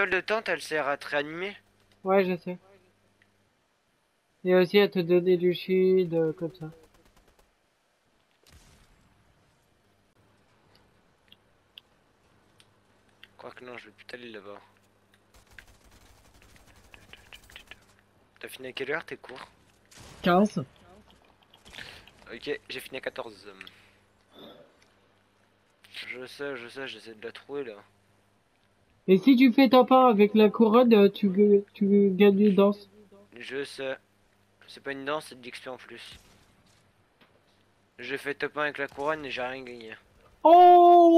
toile de tente, elle sert à te réanimer Ouais, je sais. Et aussi à te donner du shield, euh, comme ça. Quoique non, je vais plus aller là-bas. T'as fini à quelle heure? Tes cours 15 Ok, j'ai fini à 14. Je sais, je sais, j'essaie de la trouver là. Et si tu fais top 1 avec la couronne, tu, tu gagnes une danse. Je sais. C'est pas une danse, c'est de l'XP en plus. J'ai fait top 1 avec la couronne et j'ai rien gagné. Oh